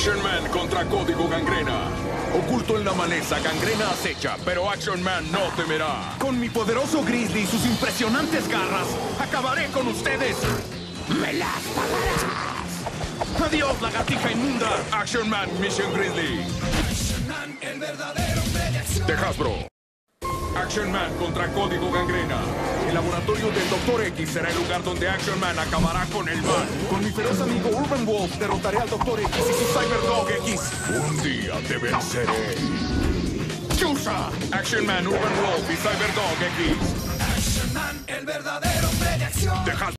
Action Man contra Código Gangrena. Oculto en la maleza, Gangrena acecha, pero Action Man no temerá. Con mi poderoso Grizzly y sus impresionantes garras, acabaré con ustedes. ¡Me las pagarás! ¡Adiós, lagartija inmunda! Action Man Mission Grizzly. El verdadero de Hasbro. Action Man contra Código Gangrena. El laboratorio del Dr. X será el lugar donde Action Man acabará con el mal. Con mi feroz amigo Urban Wolf derrotaré al Dr. X y su Cyberdog X. Un día te venceré. ¡Chusa! Action Man, Urban Wolf y Cyberdog X. Action Man, el verdadero hombre de acción. De Hasbro.